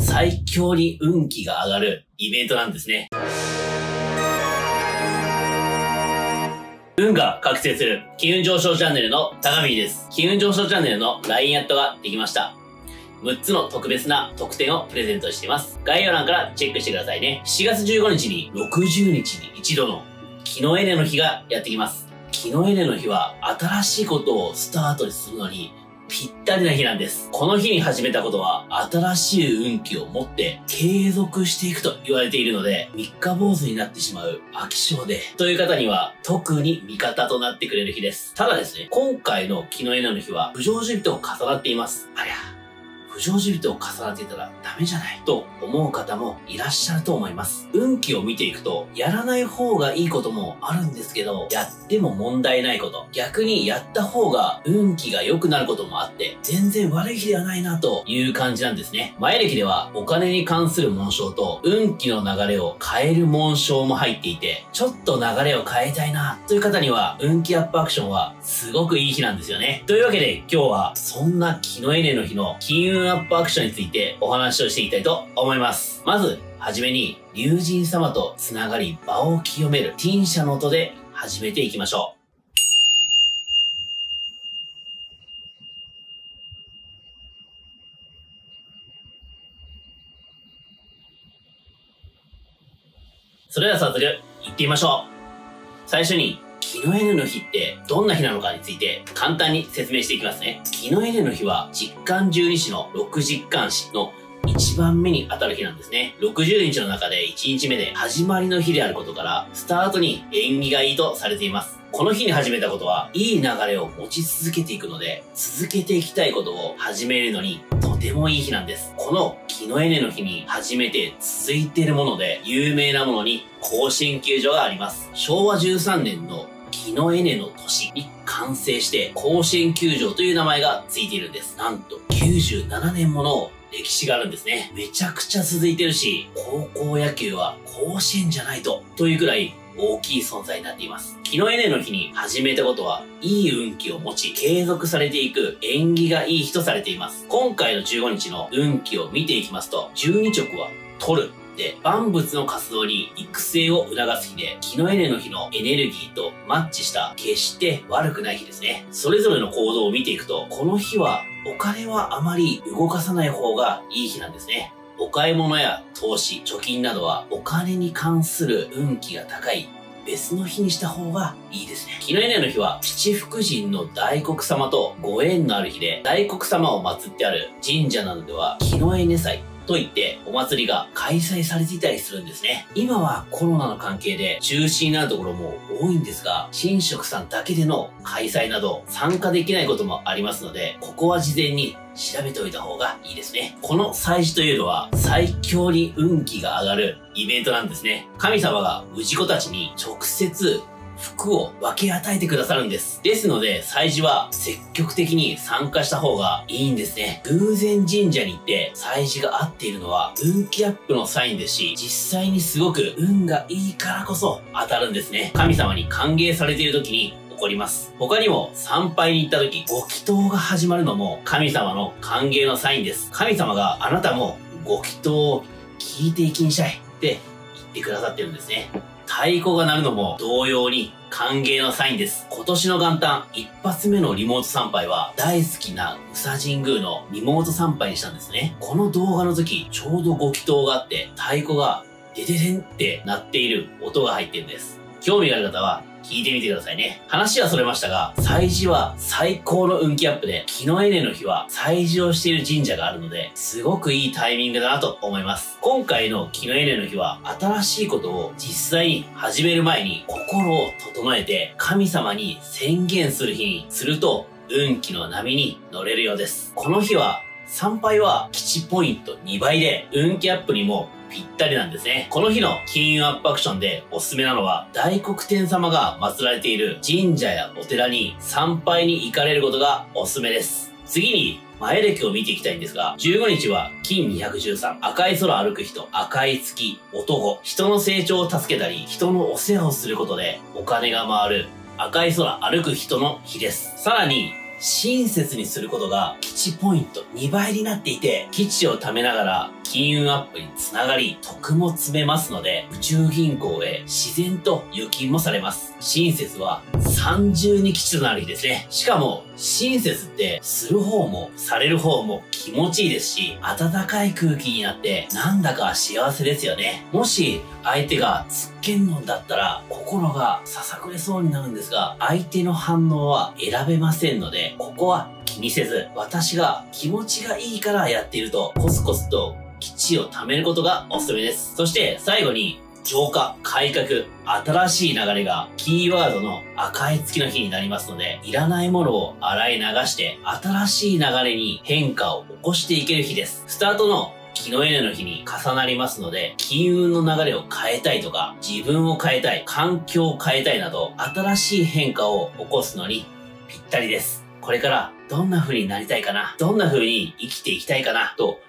最強に運気が上がるイベントなんですね。運が覚醒する気運上昇チャンネルの高見です。気運上昇チャンネルの LINE アットができました。6つの特別な特典をプレゼントしています。概要欄からチェックしてくださいね。7月15日に60日に一度の気のエネの日がやってきます。気のエネの日は新しいことをスタートにするのにぴったりな日なんです。この日に始めたことは、新しい運気を持って継続していくと言われているので、三日坊主になってしまう飽き性で、という方には特に味方となってくれる日です。ただですね、今回の木の枝の日は、不条樹と重なっています。ありゃ。不条地人を重なっていたらダメじゃないと思う方もいらっしゃると思います。運気を見ていくと、やらない方がいいこともあるんですけど、やっても問題ないこと、逆にやった方が運気が良くなることもあって、全然悪い日ではないなという感じなんですね。前歴ではお金に関する紋章と運気の流れを変える紋章も入っていて、ちょっと流れを変えたいなという方には、運気アップアクションはすごくいい日なんですよね。というわけで今日はそんな気のエネの日の金運アップアクションについてお話をしていきたいと思います。まず、はじめに、竜神様とつながり場を清めるティンシャの音で始めていきましょう。それでは早速、行ってみましょう。最初に、気の N の日ってどんな日なのかについて簡単に説明していきますね。気の N の日は実感十二支の6実感支の1番目に当たる日なんですね。60日の中で1日目で始まりの日であることから、スタートに縁起がいいとされています。この日に始めたことは、いい流れを持ち続けていくので、続けていきたいことを始めるのに、とてもいい日なんです。この気のエネの日に始めて続いているもので、有名なものに甲子園球場があります。昭和13年の日のエネの年に完成して甲子園球場という名前が付いているんです。なんと97年もの歴史があるんですね。めちゃくちゃ続いてるし、高校野球は甲子園じゃないと、というくらい大きい存在になっています。気のエネの日に始めたことは、いい運気を持ち、継続されていく縁起がいい日とされています。今回の15日の運気を見ていきますと、12直は取る、で、万物の活動に育成を促す日で、気のエネの日のエネルギーとマッチした決して悪くない日ですね。それぞれの行動を見ていくと、この日はお金はあまり動かさない方がいい日なんですね。お買い物や投資、貯金などはお金に関する運気が高い別の日にした方がいいですね。気のエネの日は七福神の大黒様とご縁のある日で大黒様を祀ってある神社などでは気のエネ祭といってお祭りが開催されていたりするんですね。今はコロナの関係で中止になるところも多いんですが、神職さんだけでの開催など参加できないこともありますので、ここは事前に調べておいた方がいいですね。この祭事というのは最強に運気が上がるイベントなんですね。神様が氏子たちに直接服を分け与えてくださるんです。ですので、祭事は積極的に参加した方がいいんですね。偶然神社に行って祭事が合っているのは運気アップのサインですし、実際にすごく運がいいからこそ当たるんですね。神様に歓迎されている時に起こります。他にも参拝に行った時、ご祈祷が始まるのも神様の歓迎のサインです。神様があなたもご祈祷を聞いていきんしゃいって言ってくださってるんですね。太鼓が鳴るのも同様に歓迎のサインです。今年の元旦、一発目のリモート参拝は大好きな宇佐神宮のリモート参拝にしたんですね。この動画の時、ちょうどご祈祷があって、太鼓がデデデンって鳴っている音が入ってるんです。興味がある方は聞いてみてくださいね。話はそれましたが、祭事は最高の運気アップで、気のエネの日は祭事をしている神社があるので、すごくいいタイミングだなと思います。今回の気のエネの日は、新しいことを実際に始める前に心を整えて、神様に宣言する日にすると、運気の波に乗れるようです。この日は参拝は基地ポイント2倍で、運気アップにもぴったりなんですね。この日の金運アップアクションでおすすめなのは、大黒天様が祀られている神社やお寺に参拝に行かれることがおすすめです。次に、前歴を見ていきたいんですが、15日は金213、赤い空歩く人、赤い月、男、人の成長を助けたり、人のお世話をすることでお金が回る赤い空歩く人の日です。さらに、親切にすることが基地ポイント2倍になっていて、基地を貯めながら金運アップにつながり、得も積めますので、宇宙銀行へ自然と預金もされます。親切は三重に基地となる日ですね。しかも、親切ってする方もされる方も気持ちいいですし、温かい空気になってなんだか幸せですよね。もし相手がつっけんのんだったら心がささくれそうになるんですが、相手の反応は選べませんので、ここは気にせず、私が気持ちがいいからやっていると、コスコスと基地を貯めることがおすすめです。そして最後に浄化、改革、新しい流れがキーワードの赤い月の日になりますので、いらないものを洗い流して、新しい流れに変化を起こしていける日です。スタートの気のエの日に重なりますので、金運の流れを変えたいとか、自分を変えたい、環境を変えたいなど、新しい変化を起こすのにぴったりです。これからどんな風になりたいかな、どんな風に生きていきたいかな、と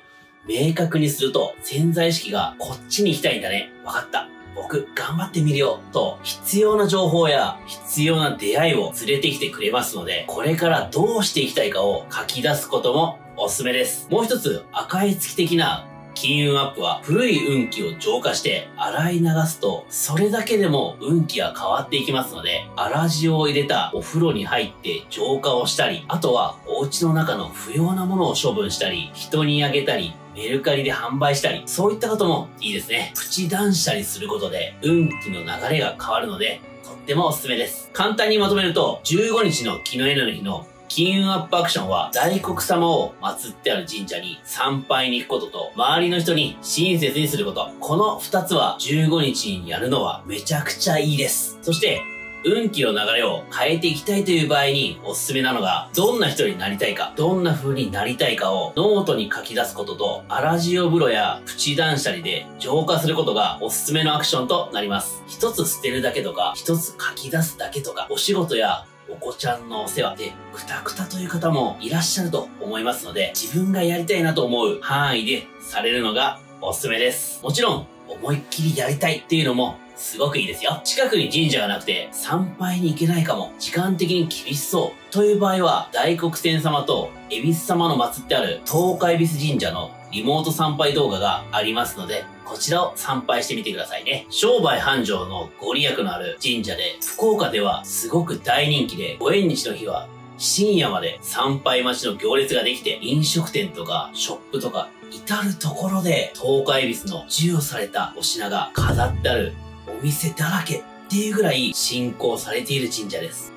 明確にすると潜在意識がこっちに行きたいんだね。わかった。僕、頑張ってみるよ。と、必要な情報や必要な出会いを連れてきてくれますので、これからどうしていきたいかを書き出すこともおすすめです。もう一つ、赤い月的な金運アップは古い運気を浄化して洗い流すと、それだけでも運気が変わっていきますので、粗塩を入れたお風呂に入って浄化をしたり、あとはお家の中の不要なものを処分したり、人にあげたり、メルカリで販売したり、そういったこともいいですね。プチ断捨離することで、運気の流れが変わるので、とってもおすすめです。簡単にまとめると、15日の気の絵の日の金運アップアクションは大黒様を祀ってある神社に参拝に行くことと、周りの人に親切にすること。この2つは15日にやるのはめちゃくちゃいいです。そして、運気の流れを変えていきたいという場合におすすめなのが、どんな人になりたいか、どんな風になりたいかをノートに書き出すことと、アラジオ風呂やプチ断捨離で浄化することがおすすめのアクションとなります。一つ捨てるだけとか、一つ書き出すだけとか、お仕事やお子ちゃんのお世話でくたくたという方もいらっしゃると思いますので、自分がやりたいなと思う範囲でされるのがおすすめです。もちろん、思いっきりやりたいっていうのもすごくいいですよ。近くに神社がなくて参拝に行けないかも、時間的に厳しそうという場合は、大黒天様と恵比寿様の祀ってある東海恵比寿神社のリモート参拝動画がありますので、こちらを参拝してみてくださいね。商売繁盛のご利益のある神社で、福岡ではすごく大人気で、ご縁日の日は深夜まで参拝待ちの行列ができて、飲食店とかショップとか、至るところで東海恵比寿の授与されたお品が飾ってあるお店だらけっていうぐらい信仰されている神社です。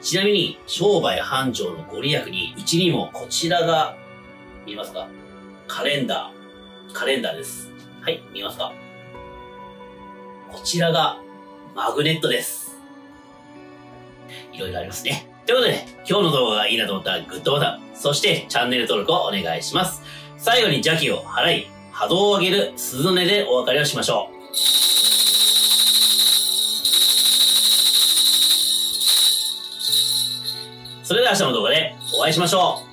ちなみに、商売繁盛のご利益に、うちにもこちらが、見えますか？カレンダー。カレンダーです。はい、見えますか？こちらが、マグネットです。いろいろありますね。ということで、今日の動画がいいなと思ったらグッドボタン、そしてチャンネル登録をお願いします。最後に邪気を払い、波動を上げる鈴の音でお別れをしましょう。それでは明日の動画でお会いしましょう